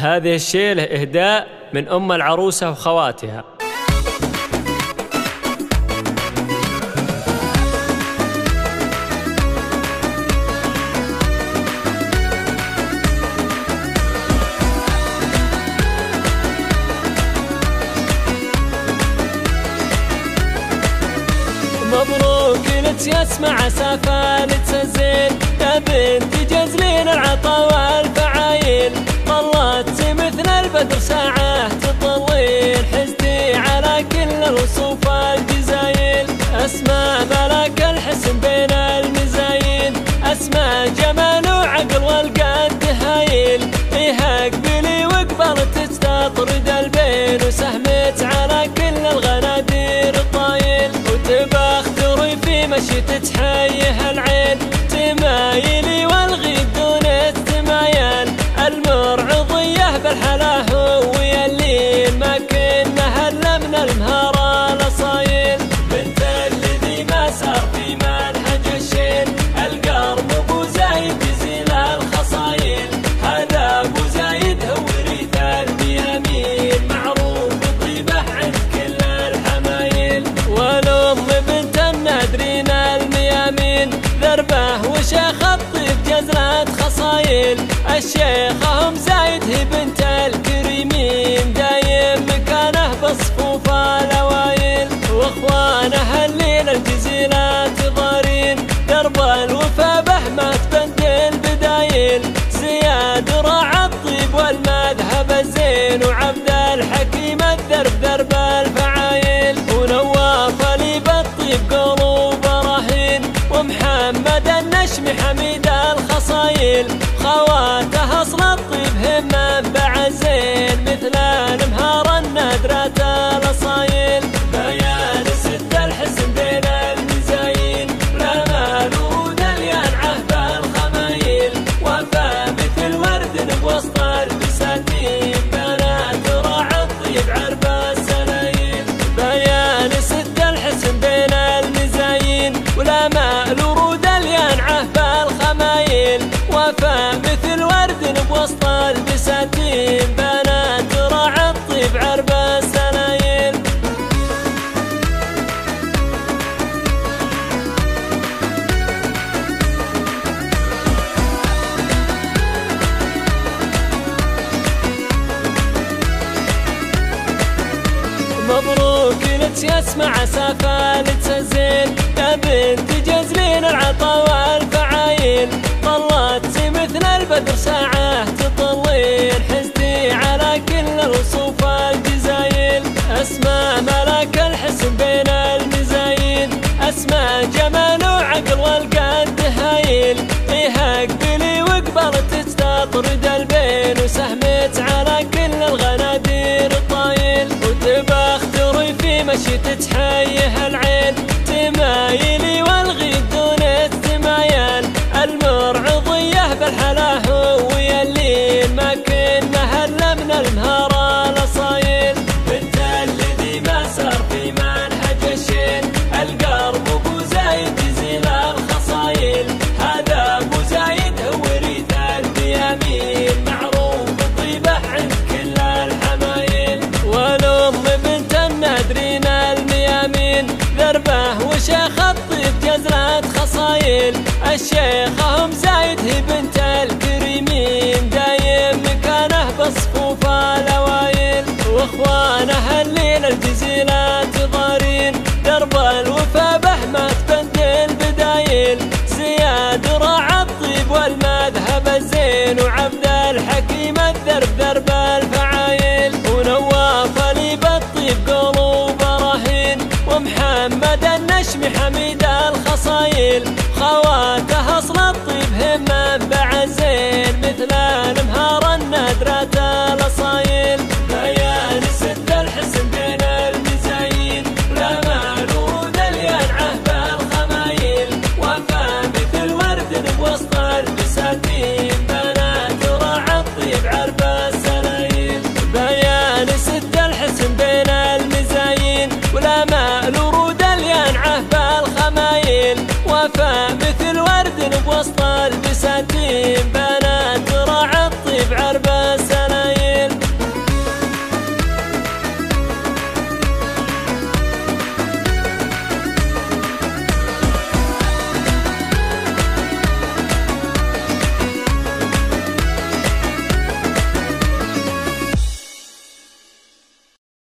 هذه الشيلة إهداء من أم العروسة وخواتها. مبروك لك يا اسمع سافالة الزين يا بنت جزلين العطا والفعايل. البدر ساعة تطلين حزتي على كل الوصوف الجزايل اسماء ملاك الحسن بين المزايين اسماء جمال وعقل والقد هايل إيه اقبلي وقبلت تستطرد البين وسهمت على كل الغنادير الطايل. وتبختري في مشي تتحيه العين. تمايلي والغيب دون التمايل. المرعضية بالحلا النادرين الميامين ذربه وشيخ الطيب جزلة خصايل الشيخة هم زايد. الخصايل خواته بوسط البساتين بنات راعى الطيب عرب السلايل مبروك لك يا اسمع سافالة الزين يا بنت جزلين العطا والفعايل. مثل البدر ساعة تطلين حزتي على كل الوصوف الجزايل اسماء ملاك الحسن بين المزايين اسماء جمال وعقل والقد هايل. إيه اقبلي وقبلت تستطرد البين وسهمت على كل الغنادير الطايل. وتبختري في مشي تتحيه العين تمايلي الشيخة هم زايد بنت الكريمين دايم مكانه بصفوف الاوايل وإخوانه الليل الجزيلات ضارين درب الوفا به ما تبدل بدايل زياد راعى الطيب والمذهب الزين. وعبد الحكيم الدرب درب الفعايل. ونواف لي بالطيب قلوب رهين. ومحمد النشم حميد الخصايل. خواته أصل الطيب هم منبع الزين مثل الامهار النادرة الاصايل بيان ست الحسن بين المزايين لا مال ورود الينعه بالخمايل وفا مثل ورد بوسط البساتين بنات راعى الطيب عرب السلايل بيان ست الحسن بين المزايين ولا مال ورود الينعه بالخمايل وفا مثل الوسطى